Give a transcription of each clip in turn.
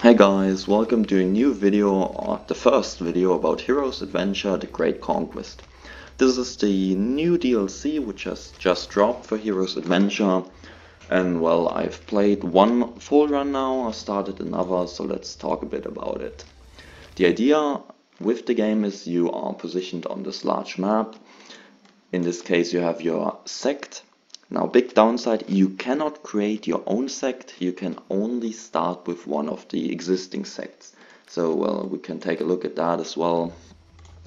Hey guys, welcome to a new video, or the first video about Hero's Adventure The Great Conquest. This is the new DLC which has just dropped for Hero's Adventure and well, I've played one full run now, I started another, so let's talk a bit about it. The idea with the game is you are positioned on this large map. In this case you have your sect now big downside, you cannot create your own sect, you can only start with one of the existing sects. So well, we can take a look at that as well.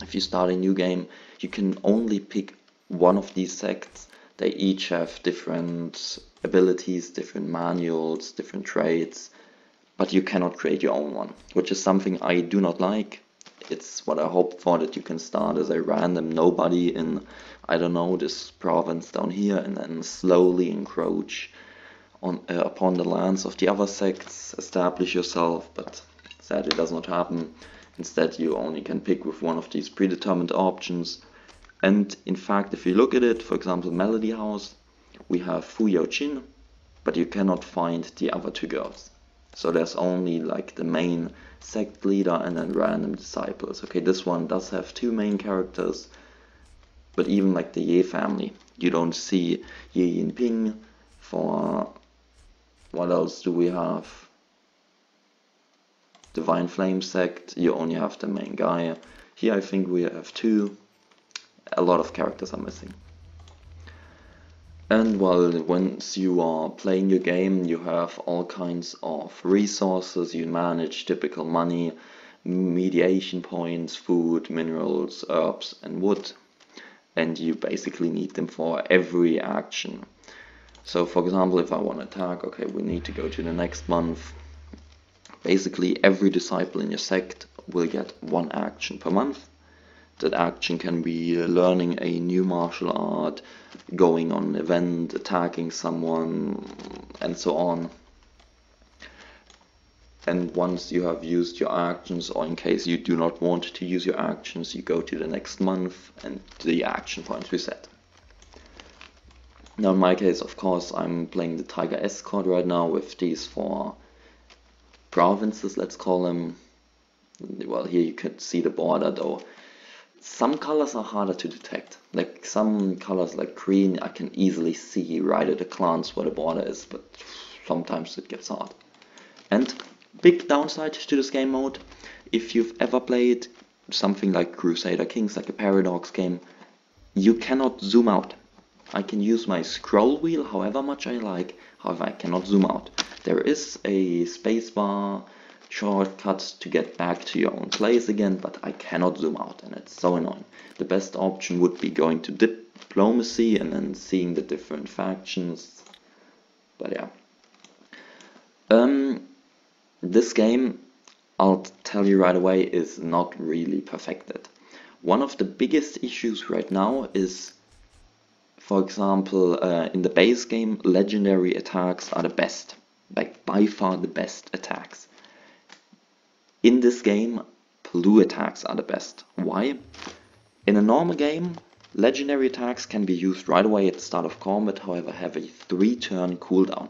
If you start a new game, you can only pick one of these sects. They each have different abilities, different manuals, different traits, but you cannot create your own one, which is something I do not like it's what I hope for that you can start as a random nobody in I don't know this province down here and then slowly encroach on uh, upon the lands of the other sects, establish yourself, but sadly it does not happen. Instead you only can pick with one of these predetermined options. And in fact if you look at it, for example Melody House, we have Fu Qin, but you cannot find the other two girls. So there's only like the main sect leader and then random disciples. Okay, this one does have two main characters, but even like the Ye family, you don't see Ye Yinping. For what else do we have? Divine Flame sect, you only have the main guy. Here I think we have two. A lot of characters are missing. And well, once you are playing your game, you have all kinds of resources, you manage typical money, mediation points, food, minerals, herbs and wood. And you basically need them for every action. So for example, if I want to attack, okay, we need to go to the next month. Basically, every disciple in your sect will get one action per month that action can be uh, learning a new martial art, going on an event, attacking someone, and so on. And once you have used your actions, or in case you do not want to use your actions, you go to the next month and the action points reset. Now in my case, of course, I'm playing the Tiger Escort right now with these four provinces, let's call them. Well, here you can see the border though some colors are harder to detect. Like some colors like green I can easily see right at a glance where the border is, but sometimes it gets hard. And big downside to this game mode, if you've ever played something like Crusader Kings, like a Paradox game, you cannot zoom out. I can use my scroll wheel however much I like, however I cannot zoom out. There is a spacebar shortcut to get back to your own place again, but I cannot zoom out and it's so annoying. The best option would be going to diplomacy and then seeing the different factions. But yeah. Um, this game, I'll tell you right away, is not really perfected. One of the biggest issues right now is, for example, uh, in the base game, legendary attacks are the best. Like by far the best attacks. In this game, blue attacks are the best. Why? In a normal game, legendary attacks can be used right away at the start of combat, however have a 3 turn cooldown.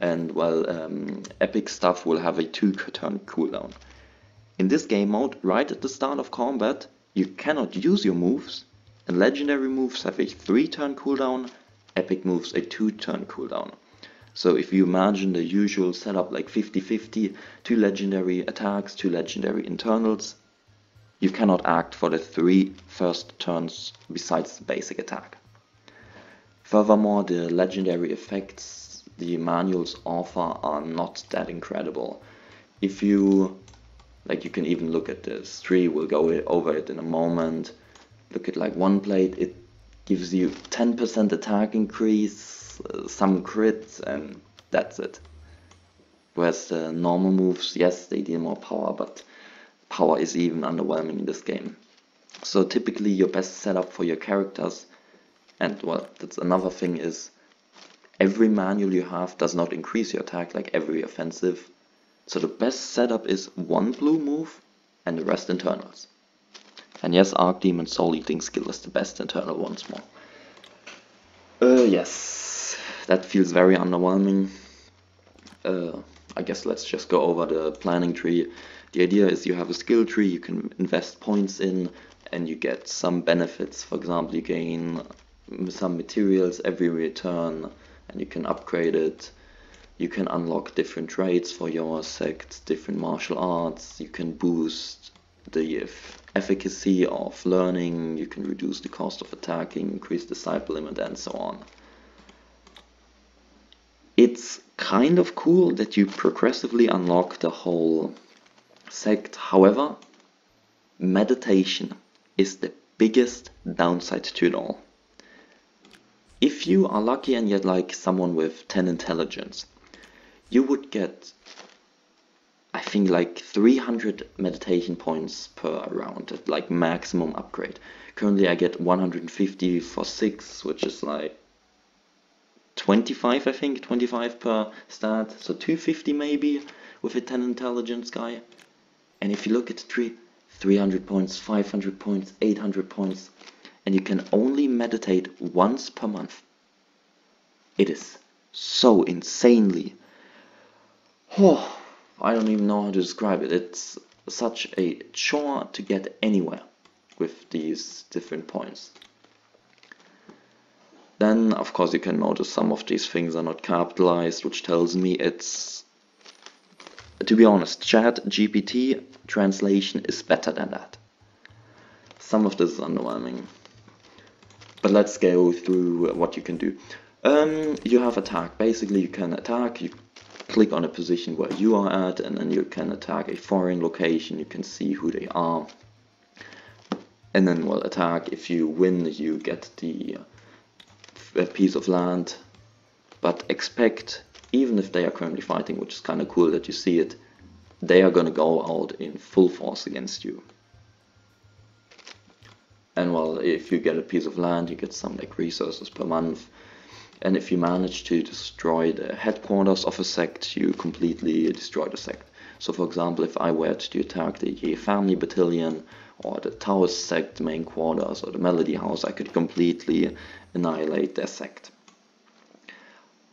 And well, um, epic stuff will have a 2 turn cooldown. In this game mode, right at the start of combat, you cannot use your moves, and legendary moves have a 3 turn cooldown, epic moves a 2 turn cooldown. So if you imagine the usual setup like 50-50, two legendary attacks, two legendary internals, you cannot act for the three first turns besides the basic attack. Furthermore, the legendary effects the manuals offer are not that incredible. If you, like you can even look at this tree, we'll go over it in a moment. Look at like one plate, it gives you 10% attack increase, uh, some crits, and that's it. Whereas the normal moves, yes, they deal more power, but power is even underwhelming in this game. So typically your best setup for your characters, and well, that's another thing is, every manual you have does not increase your attack like every offensive. So the best setup is one blue move and the rest internals. And yes, Arc Demon Soul Eating skill is the best internal once more. Uh, yes, that feels very underwhelming. Uh, I guess let's just go over the planning tree. The idea is you have a skill tree you can invest points in and you get some benefits. For example, you gain some materials every return and you can upgrade it. You can unlock different traits for your sect, different martial arts. You can boost the efficacy of learning. You can reduce the cost of attacking, increase the cycle limit and so on. It's kind of cool that you progressively unlock the whole sect. However, meditation is the biggest downside to it all. If you are lucky and yet like someone with 10 intelligence, you would get I think like 300 meditation points per round, like maximum upgrade. Currently I get 150 for 6, which is like 25 I think, 25 per stat, so 250 maybe with a 10 intelligence guy. And if you look at the tree, 300 points, 500 points, 800 points, and you can only meditate once per month. It is so insanely. Oh, I don't even know how to describe it. It's such a chore to get anywhere with these different points. Then, of course, you can notice some of these things are not capitalized, which tells me it's... To be honest, Chat GPT translation is better than that. Some of this is underwhelming. But let's go through what you can do. Um, you have attack. Basically, you can attack, you click on a position where you are at, and then you can attack a foreign location. You can see who they are. And then, well, attack. If you win, you get the a piece of land, but expect, even if they are currently fighting, which is kind of cool that you see it, they are going to go out in full force against you. And well, if you get a piece of land, you get some like resources per month. And if you manage to destroy the headquarters of a sect, you completely destroy the sect. So for example, if I were to attack the Ye family battalion, or the Taoist sect main quarters, or the Melody house, I could completely annihilate their sect.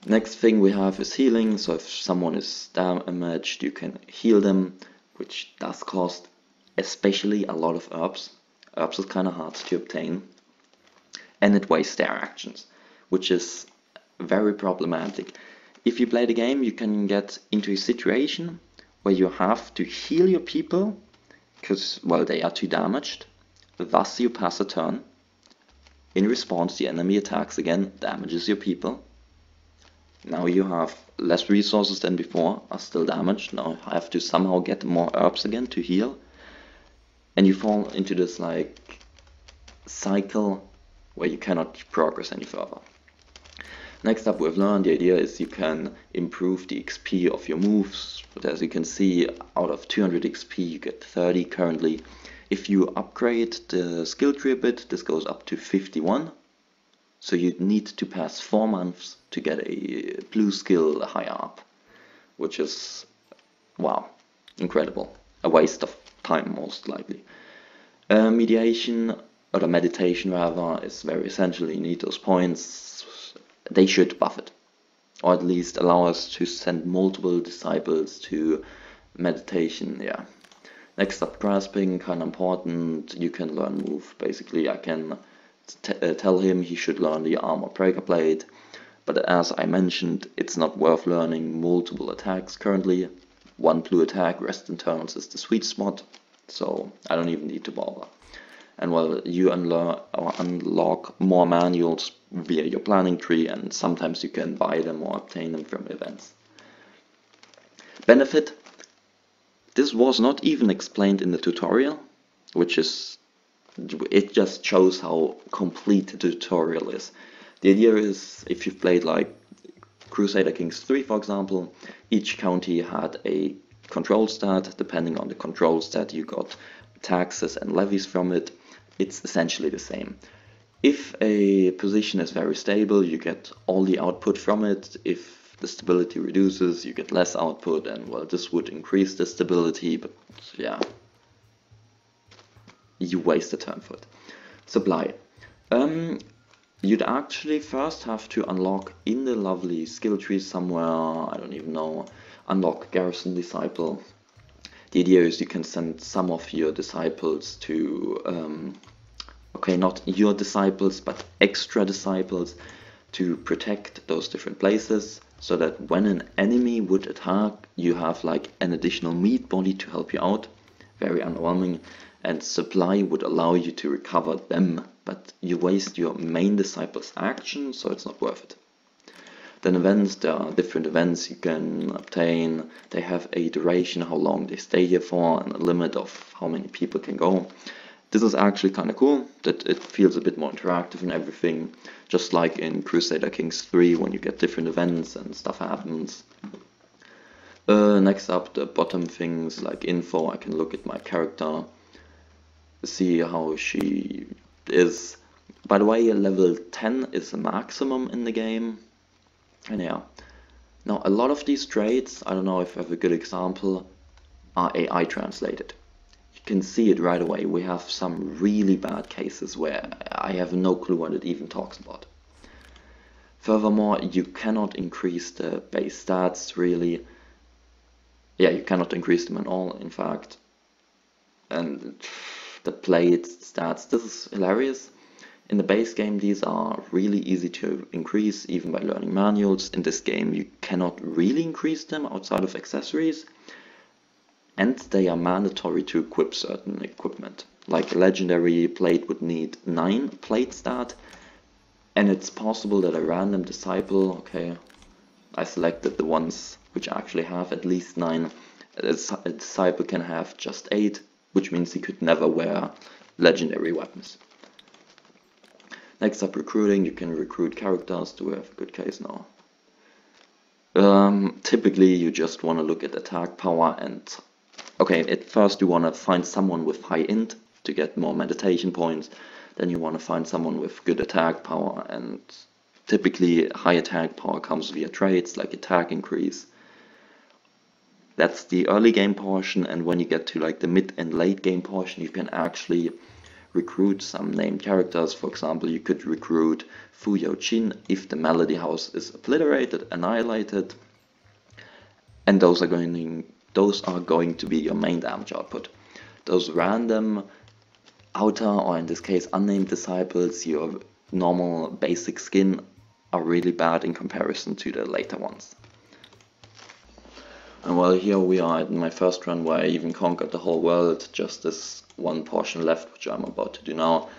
Next thing we have is healing, so if someone is damaged you can heal them, which does cost especially a lot of herbs. Herbs is kinda hard to obtain. And it wastes their actions, which is very problematic. If you play the game you can get into a situation where you have to heal your people because well they are too damaged, thus you pass a turn in response, the enemy attacks again, damages your people. Now you have less resources than before, are still damaged. Now I have to somehow get more herbs again to heal. And you fall into this like cycle where you cannot progress any further. Next up we've learned the idea is you can improve the XP of your moves. But as you can see, out of 200 XP you get 30 currently. If you upgrade the skill tree a bit, this goes up to 51. So you need to pass 4 months to get a blue skill higher up. Which is, wow, incredible. A waste of time most likely. Uh, mediation, or the meditation rather, is very essential. You need those points. They should buff it. Or at least allow us to send multiple disciples to meditation, yeah. Next up, grasping, kind of important. You can learn move. Basically, I can uh, tell him he should learn the armor breaker blade. But as I mentioned, it's not worth learning multiple attacks currently. One blue attack, rest internals is the sweet spot, so I don't even need to bother. And while you unlock, uh, unlock more manuals via your planning tree, and sometimes you can buy them or obtain them from events. Benefit this was not even explained in the tutorial, which is, it just shows how complete the tutorial is. The idea is, if you've played like Crusader Kings 3 for example, each county had a control stat, depending on the control stat you got taxes and levies from it, it's essentially the same. If a position is very stable, you get all the output from it. If the stability reduces, you get less output, and well, this would increase the stability, but yeah, you waste the time for it. Supply. Um, you'd actually first have to unlock in the lovely skill tree somewhere, I don't even know. unlock Garrison Disciple. The idea is you can send some of your disciples to, um, okay, not your disciples, but extra disciples to protect those different places so that when an enemy would attack, you have like an additional meat body to help you out. Very underwhelming. And supply would allow you to recover them, but you waste your main disciple's action, so it's not worth it. Then events, there are different events you can obtain. They have a duration, how long they stay here for, and a limit of how many people can go. This is actually kind of cool, that it feels a bit more interactive and everything, just like in Crusader Kings 3 when you get different events and stuff happens. Uh, next up, the bottom things like info, I can look at my character, see how she is. By the way, level 10 is the maximum in the game, and yeah. Now a lot of these traits, I don't know if I have a good example, are AI translated. You can see it right away. We have some really bad cases where I have no clue what it even talks about. Furthermore, you cannot increase the base stats really. Yeah, you cannot increase them at all, in fact. And the plate stats, this is hilarious. In the base game, these are really easy to increase, even by learning manuals. In this game, you cannot really increase them outside of accessories. And they are mandatory to equip certain equipment. Like a legendary plate would need 9 plate stat. And it's possible that a random disciple, okay, I selected the ones which actually have at least 9. A disciple can have just 8, which means he could never wear legendary weapons. Next up recruiting, you can recruit characters. Do we have a good case now? Um, typically you just want to look at attack power and okay at first you want to find someone with high int to get more meditation points then you want to find someone with good attack power and typically high attack power comes via traits like attack increase that's the early game portion and when you get to like the mid and late game portion you can actually recruit some named characters. For example, you could recruit Fu Yo Qin if the Melody House is obliterated, annihilated, and those are going those are going to be your main damage output. Those random outer or in this case unnamed disciples, your normal basic skin are really bad in comparison to the later ones. And well, here we are in my first run where I even conquered the whole world, just this one portion left, which I'm about to do now.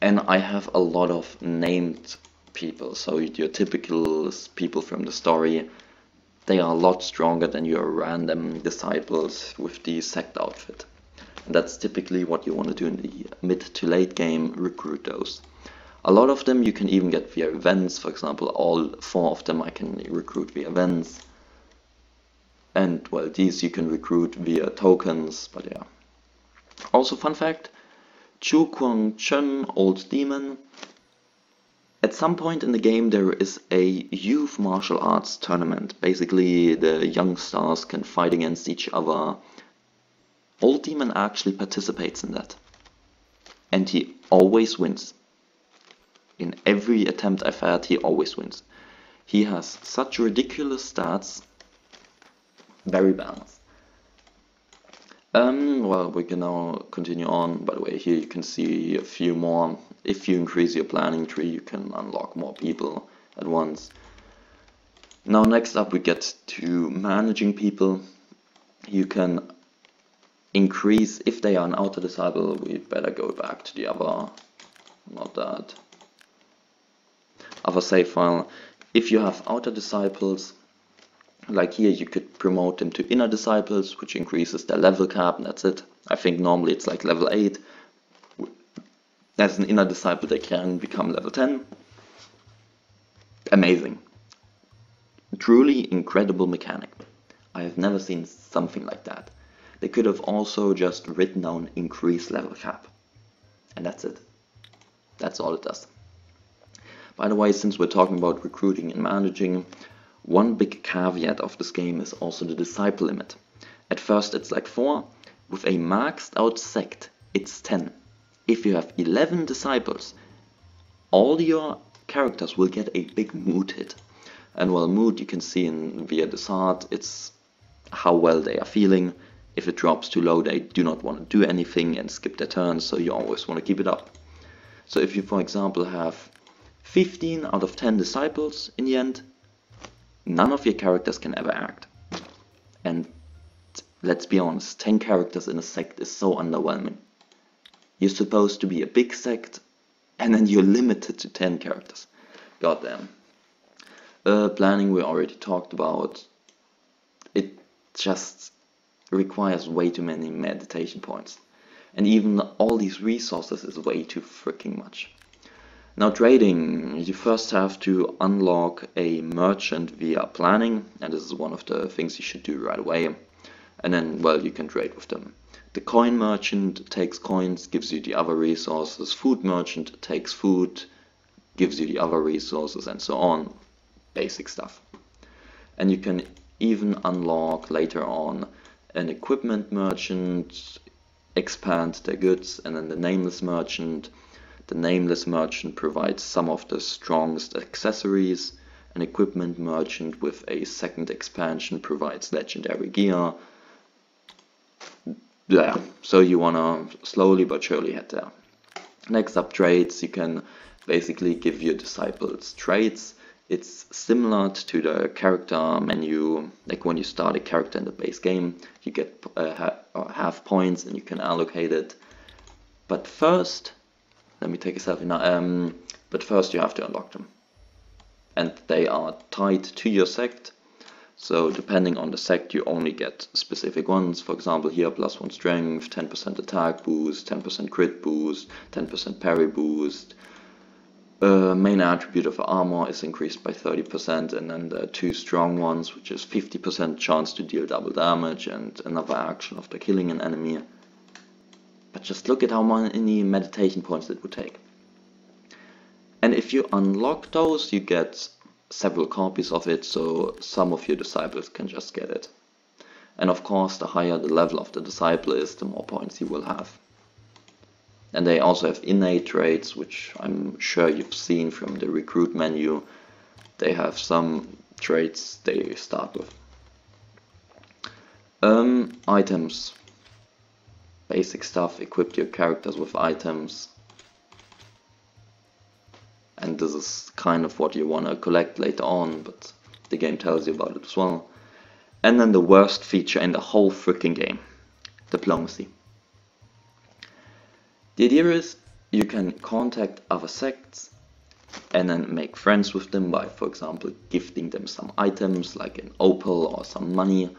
And I have a lot of named people, so your typical people from the story, they are a lot stronger than your random disciples with the sect outfit. And that's typically what you want to do in the mid to late game, recruit those. A lot of them you can even get via events, for example, all four of them I can recruit via events. And well, these you can recruit via tokens, but yeah. Also fun fact, Chu Kuang Chen, Old Demon. At some point in the game there is a youth martial arts tournament. Basically the young stars can fight against each other. Old Demon actually participates in that. And he always wins. In every attempt I've had he always wins. He has such ridiculous stats. Very balanced. Um, well, we can now continue on. By the way, here you can see a few more. If you increase your planning tree, you can unlock more people at once. Now, next up, we get to managing people. You can increase, if they are an outer disciple, we better go back to the other, not that, other save file. If you have outer disciples, like here you could promote them to inner disciples which increases their level cap and that's it. I think normally it's like level 8 as an inner disciple they can become level 10 amazing. Truly incredible mechanic. I have never seen something like that. They could have also just written down increase level cap. And that's it. That's all it does. By the way since we're talking about recruiting and managing one big caveat of this game is also the disciple limit. At first it's like 4, with a maxed out sect it's 10. If you have 11 disciples, all your characters will get a big mood hit. And while mood you can see in via Desart, it's how well they are feeling. If it drops too low, they do not want to do anything and skip their turn, so you always want to keep it up. So if you, for example, have 15 out of 10 disciples in the end, none of your characters can ever act. And let's be honest, 10 characters in a sect is so underwhelming. You're supposed to be a big sect, and then you're limited to 10 characters. Goddamn. Uh, planning we already talked about. It just requires way too many meditation points. And even all these resources is way too freaking much. Now trading, you first have to unlock a merchant via planning, and this is one of the things you should do right away. And then, well, you can trade with them. The coin merchant takes coins, gives you the other resources. Food merchant takes food, gives you the other resources, and so on. Basic stuff. And you can even unlock later on an equipment merchant, expand their goods, and then the nameless merchant. The nameless merchant provides some of the strongest accessories. An equipment merchant with a second expansion provides legendary gear yeah, so you wanna slowly but surely head there. Next up traits, you can basically give your disciples traits. It's similar to the character menu, like when you start a character in the base game, you get uh, ha half points and you can allocate it. But first, let me take a selfie now, um, but first you have to unlock them. And they are tied to your sect, so depending on the sect, you only get specific ones. For example, here plus one strength, 10% attack boost, 10% crit boost, 10% parry boost. Uh, main attribute of armor is increased by 30% and then the two strong ones, which is 50% chance to deal double damage and another action after killing an enemy. But just look at how many meditation points it would take. And if you unlock those, you get several copies of it so some of your disciples can just get it. And of course, the higher the level of the disciple is, the more points he will have. And they also have innate traits, which I'm sure you've seen from the recruit menu. They have some traits they start with. Um, items. Basic stuff, equip your characters with items and this is kind of what you want to collect later on, but the game tells you about it as well. And then the worst feature in the whole freaking game, diplomacy. The idea is you can contact other sects and then make friends with them by, for example, gifting them some items like an opal or some money.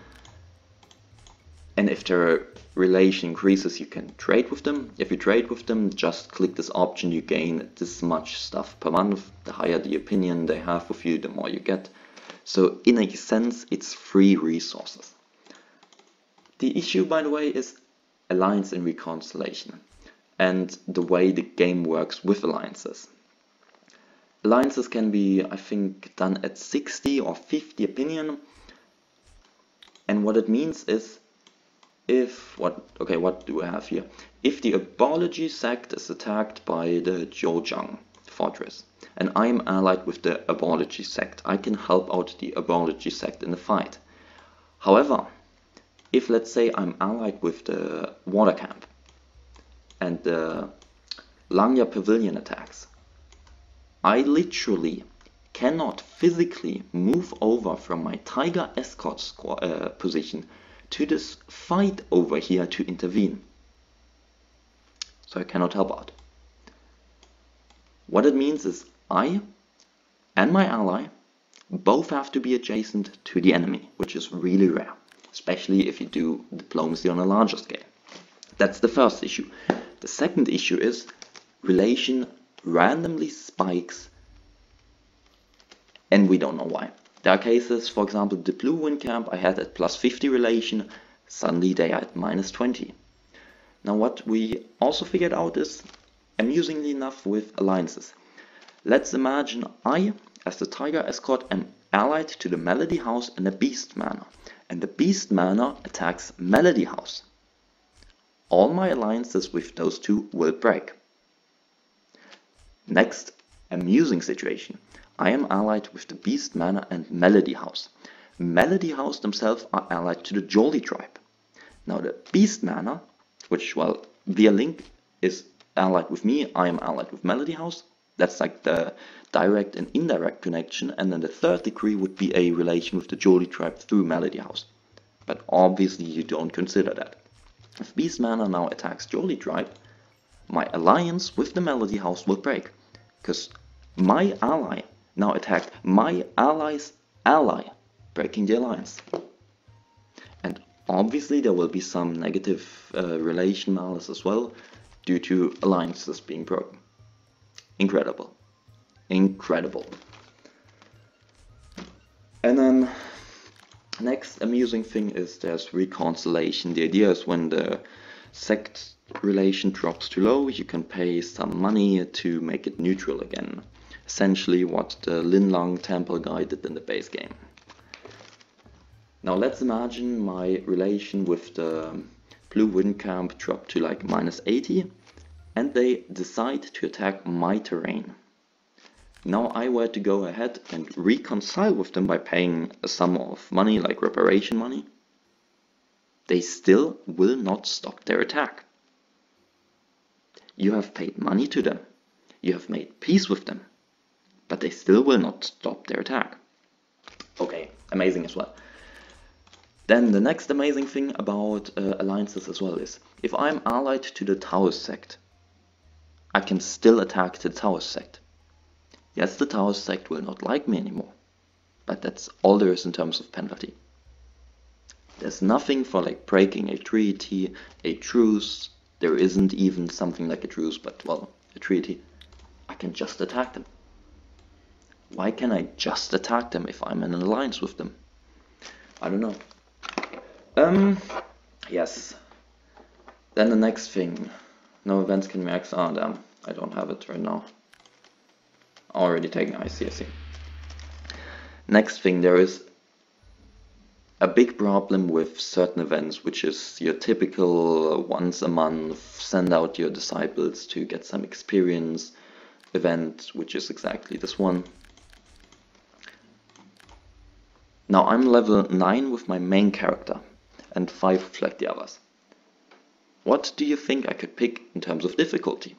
And if their relation increases, you can trade with them. If you trade with them, just click this option, you gain this much stuff per month. The higher the opinion they have with you, the more you get. So in a sense, it's free resources. The issue, by the way, is alliance and reconciliation and the way the game works with alliances. Alliances can be, I think, done at 60 or 50 opinion. And what it means is if what okay what do we have here? If the abology sect is attacked by the Zhouzhang fortress and I am allied with the abology sect I can help out the abology sect in the fight. However if let's say I'm allied with the water camp and the Langya pavilion attacks I literally cannot physically move over from my tiger escort uh, position to this fight over here to intervene. So I cannot help out. What it means is I and my ally both have to be adjacent to the enemy, which is really rare, especially if you do diplomacy on a larger scale. That's the first issue. The second issue is relation randomly spikes and we don't know why. There are cases, for example, the blue wind camp I had at plus 50 relation, suddenly they are at minus 20. Now what we also figured out is, amusingly enough with alliances. Let's imagine I, as the Tiger Escort, am allied to the Melody House in a Beast Manor, and the Beast Manor attacks Melody House. All my alliances with those two will break. Next, amusing situation. I am allied with the Beast Manor and Melody House. Melody House themselves are allied to the Jolly tribe. Now the Beast Manor, which well via link is allied with me, I am allied with Melody House. That's like the direct and indirect connection, and then the third degree would be a relation with the Jolly tribe through Melody House. But obviously you don't consider that. If Beast Manor now attacks Jolly tribe, my alliance with the Melody House will break, because my ally now attacked my ally's ally, breaking the alliance. And obviously there will be some negative uh, relation malice as well, due to alliances being broken. Incredible. Incredible. And then next amusing thing is there's reconciliation. The idea is when the sect relation drops too low, you can pay some money to make it neutral again. Essentially what the Linlang temple guy did in the base game. Now let's imagine my relation with the Blue Wind Camp dropped to like minus 80 and they decide to attack my terrain. Now I were to go ahead and reconcile with them by paying a sum of money like reparation money. They still will not stop their attack. You have paid money to them. You have made peace with them. But they still will not stop their attack. Okay, amazing as well. Then the next amazing thing about uh, alliances as well is, if I'm allied to the Taoist sect, I can still attack the Taoist sect. Yes, the Taoist sect will not like me anymore, but that's all there is in terms of penalty. There's nothing for like breaking a treaty, a truce, there isn't even something like a truce, but well, a treaty. I can just attack them. Why can I just attack them if I'm in an alliance with them? I don't know. Um, yes. Then the next thing. No events can max. Ah, damn. I don't have it right now. Already taken ICSC. Next thing, there is a big problem with certain events, which is your typical once a month send out your disciples to get some experience event, which is exactly this one. Now I'm level 9 with my main character and 5 with like the others. What do you think I could pick in terms of difficulty?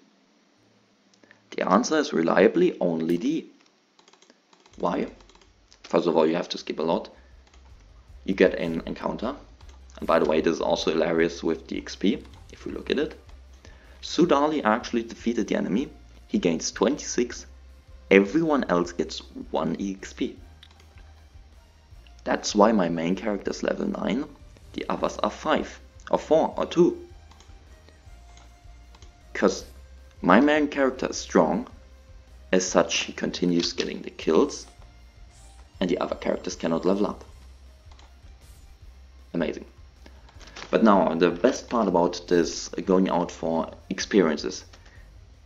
The answer is reliably only D. Why? First of all, you have to skip a lot you get an encounter. And by the way, this is also hilarious with the XP, if we look at it. Sudali actually defeated the enemy. He gains 26. Everyone else gets 1 EXP. That's why my main character is level 9. The others are 5, or 4, or 2. Because my main character is strong. As such, he continues getting the kills. And the other characters cannot level up amazing. But now, the best part about this going out for experiences,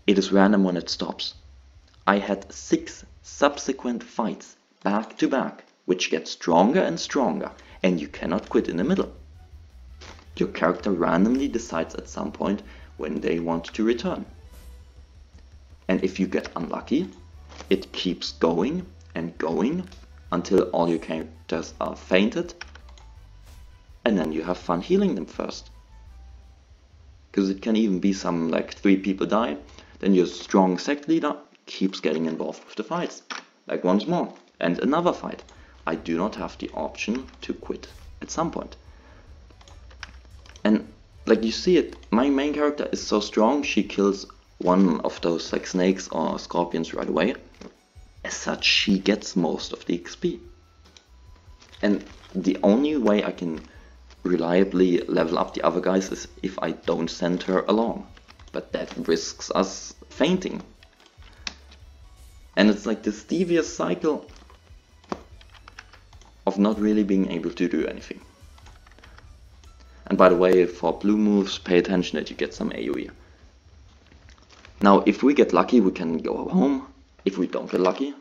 it is random when it stops. I had six subsequent fights back to back, which gets stronger and stronger, and you cannot quit in the middle. Your character randomly decides at some point when they want to return. And if you get unlucky, it keeps going and going until all your characters are fainted and then you have fun healing them first. Because it can even be some like three people die, then your strong sect leader keeps getting involved with the fights. Like once more, and another fight. I do not have the option to quit at some point. And like you see it, my main character is so strong, she kills one of those like snakes or scorpions right away. As such, she gets most of the XP. And the only way I can reliably level up the other guys is if I don't send her along. But that risks us fainting. And it's like this devious cycle of not really being able to do anything. And by the way, for blue moves, pay attention that you get some AoE. Now, if we get lucky, we can go home. If we don't get lucky,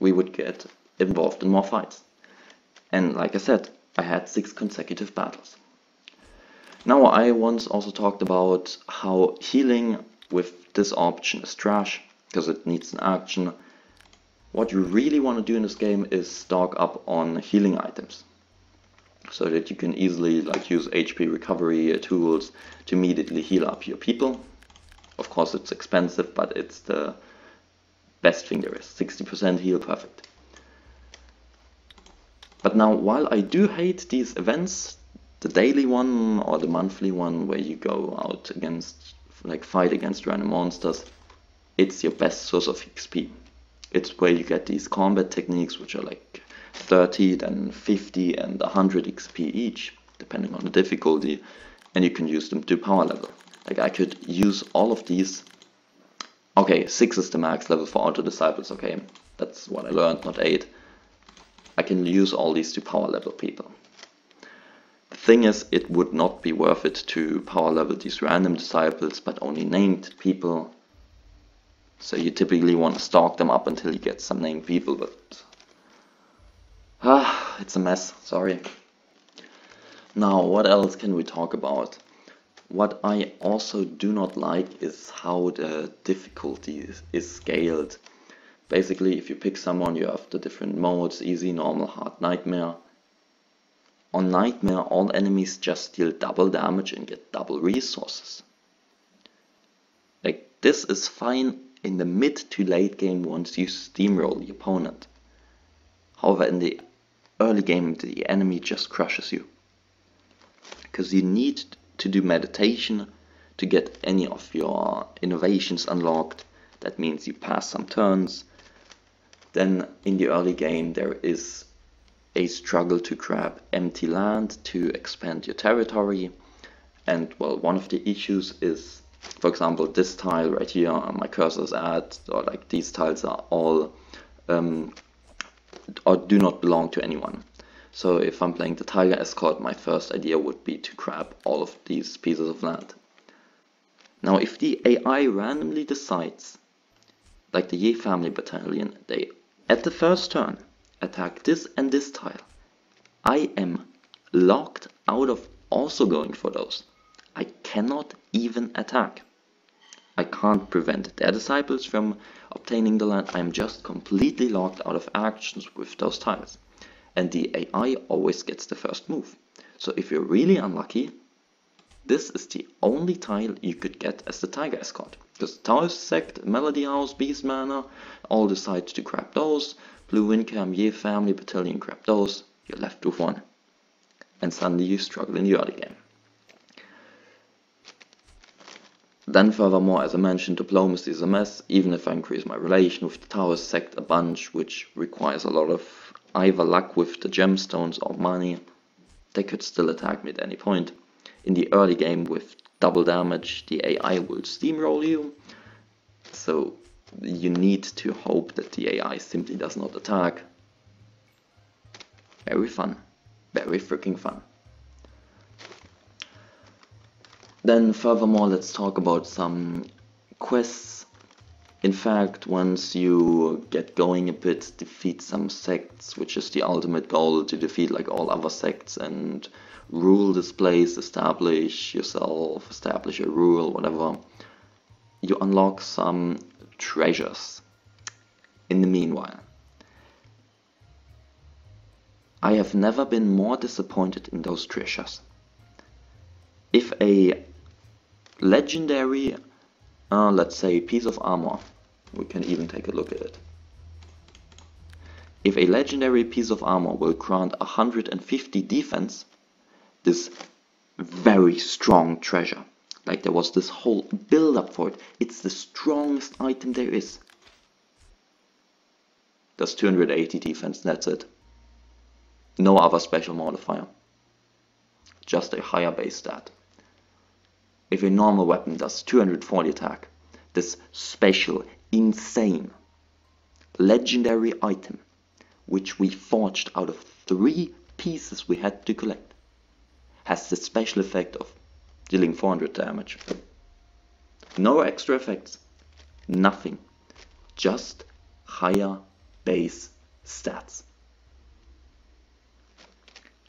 we would get involved in more fights. And like I said, I had six consecutive battles. Now I once also talked about how healing with this option is trash because it needs an action What you really want to do in this game is stock up on healing items so that you can easily like use HP recovery tools to immediately heal up your people. Of course it's expensive, but it's the best thing there is. 60% heal, perfect. But now, while I do hate these events, the daily one or the monthly one where you go out against, like fight against random monsters, it's your best source of XP. It's where you get these combat techniques which are like 30, then 50 and 100 XP each, depending on the difficulty, and you can use them to power level. Like I could use all of these. Okay, 6 is the max level for outer disciples, okay, that's what I learned, not 8. I can use all these to power level people. The thing is, it would not be worth it to power level these random disciples, but only named people. So you typically want to stalk them up until you get some named people, but Ah, it's a mess, sorry. Now, what else can we talk about? What I also do not like is how the difficulty is, scaled. Basically, if you pick someone, you have the different modes, easy, normal, hard, nightmare. On nightmare, all enemies just deal double damage and get double resources. Like, this is fine in the mid to late game once you steamroll the opponent. However, in the early game the enemy just crushes you. Because you need to do meditation to get any of your innovations unlocked. That means you pass some turns. Then in the early game there is a struggle to grab empty land to expand your territory. And well, one of the issues is, for example, this tile right here, my cursor is at, or like these tiles are all um, or do not belong to anyone. So if I'm playing the Tiger Escort, my first idea would be to grab all of these pieces of land. Now if the AI randomly decides, like the Ye family battalion, they at the first turn attack this and this tile, I am locked out of also going for those. Cannot even attack. I can't prevent their disciples from obtaining the land. I am just completely locked out of actions with those tiles. And the AI always gets the first move. So if you're really unlucky, this is the only tile you could get as the Tiger Escort. Because Taoist Sect, Melody House, Beast Manor, all decide to grab those. Blue Wind Camp, Ye Family Battalion grab those. You're left with one. And suddenly you struggle in the early game. Then furthermore, as I mentioned, diplomacy is a mess, even if I increase my relation with the Taoist sect a bunch, which requires a lot of either luck with the gemstones or money, they could still attack me at any point. In the early game with double damage, the AI will steamroll you, so you need to hope that the AI simply does not attack. Very fun. Very freaking fun. Then furthermore, let's talk about some quests. In fact, once you get going a bit, defeat some sects, which is the ultimate goal, to defeat like all other sects and rule this place, establish yourself, establish a rule, whatever. You unlock some treasures in the meanwhile. I have never been more disappointed in those treasures. If a legendary, uh, let's say, piece of armor. We can even take a look at it. If a legendary piece of armor will grant 150 defense, this very strong treasure, like there was this whole build up for it, it's the strongest item there is. Does 280 defense, that's it. No other special modifier. Just a higher base stat if a normal weapon does 240 attack, this special, insane, legendary item, which we forged out of three pieces we had to collect, has the special effect of dealing 400 damage. No extra effects, nothing, just higher base stats.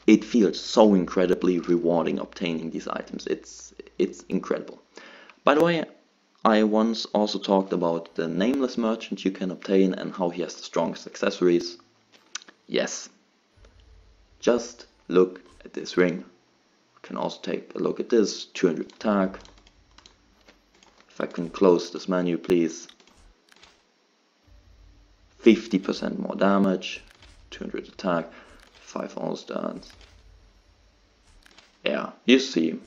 It feels so incredibly rewarding obtaining these items. It's it's incredible. By the way, I once also talked about the nameless merchant you can obtain and how he has the strongest accessories. Yes. Just look at this ring. Can also take a look at this, 200 attack. If I can close this menu please. 50% more damage, 200 attack, 5 all stats. Yeah, you see.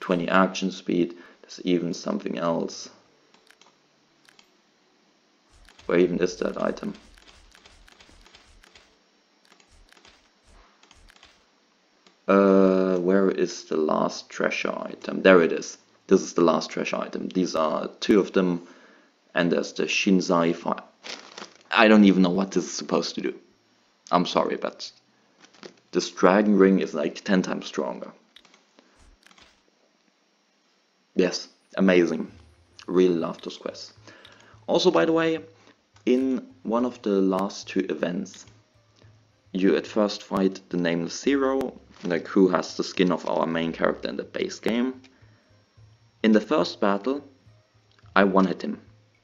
20 action speed, there's even something else. Where even is that item? Uh, where is the last treasure item? There it is. This is the last treasure item. These are two of them. And there's the Shinzai fire. I don't even know what this is supposed to do. I'm sorry, but this dragon ring is like 10 times stronger. Yes, amazing. Really love those quests. Also, by the way, in one of the last two events, you at first fight the Nameless Hero, like who has the skin of our main character in the base game. In the first battle, I one-hit him,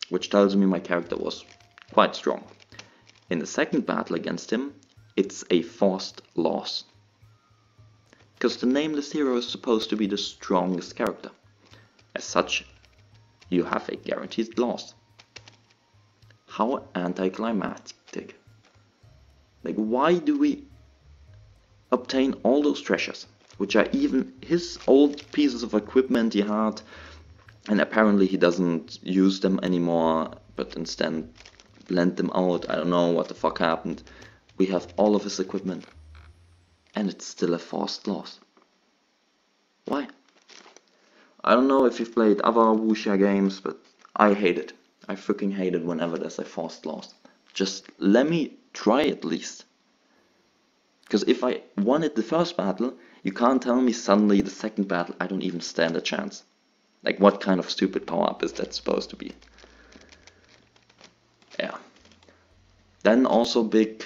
which tells me my character was quite strong. In the second battle against him, it's a forced loss. Because the Nameless Hero is supposed to be the strongest character. As such, you have a guaranteed loss. How anticlimactic. Like, why do we obtain all those treasures, which are even his old pieces of equipment he had, and apparently he doesn't use them anymore, but instead lent them out. I don't know what the fuck happened. We have all of his equipment, and it's still a forced loss. Why? I don't know if you've played other wuxia games, but I hate it. I freaking hate it whenever there's a forced loss. Just let me try at least. Because if I won it the first battle, you can't tell me suddenly the second battle I don't even stand a chance. Like what kind of stupid power-up is that supposed to be? Yeah. Then also big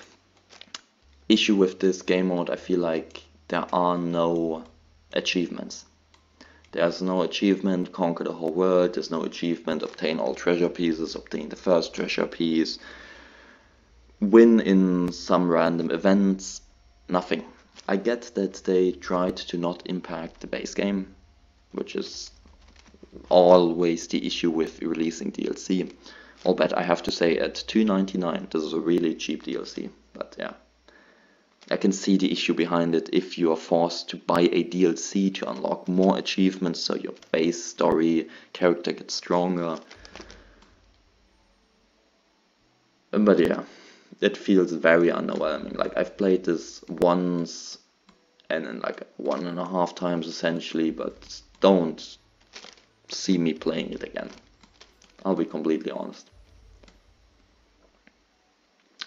issue with this game mode, I feel like there are no achievements. There's no achievement, conquer the whole world, there's no achievement, obtain all treasure pieces, obtain the first treasure piece, win in some random events, nothing. I get that they tried to not impact the base game, which is always the issue with releasing DLC. Albeit I have to say at 2.99 this is a really cheap DLC, but yeah. I can see the issue behind it if you are forced to buy a DLC to unlock more achievements so your base story character gets stronger. But yeah, it feels very underwhelming. Like I've played this once and then like one and a half times essentially, but don't see me playing it again. I'll be completely honest.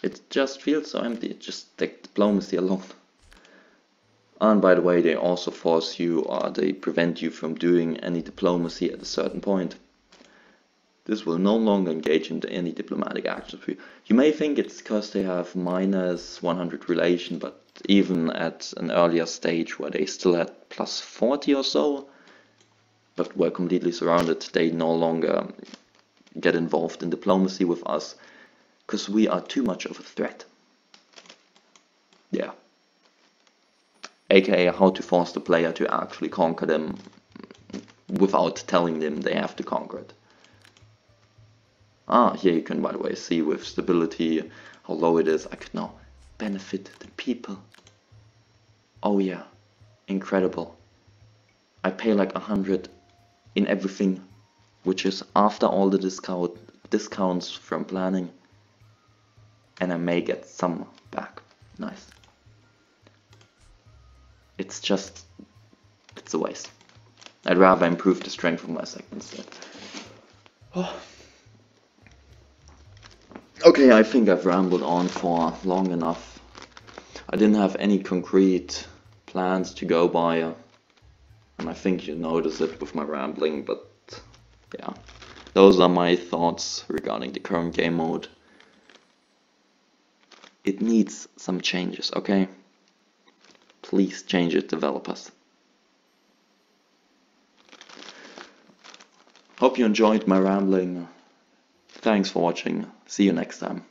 It just feels so empty, it just take diplomacy alone. And by the way, they also force you or they prevent you from doing any diplomacy at a certain point. This will no longer engage in any diplomatic actions. You may think it's because they have minus 100 relation, but even at an earlier stage where they still had plus 40 or so, but were completely surrounded, they no longer get involved in diplomacy with us because we are too much of a threat. Yeah. AKA how to force the player to actually conquer them without telling them they have to conquer it. Ah, here you can by the way see with stability how low it is. I could now benefit the people. Oh yeah, incredible. I pay like a hundred in everything, which is after all the discount discounts from planning and I may get some back. Nice. It's just, it's a waste. I'd rather improve the strength of my second instead. Oh. Okay, I think I've rambled on for long enough. I didn't have any concrete plans to go by, uh, and I think you notice it with my rambling, but yeah. Those are my thoughts regarding the current game mode it needs some changes, okay? Please change it, developers. Hope you enjoyed my rambling. Thanks for watching. See you next time.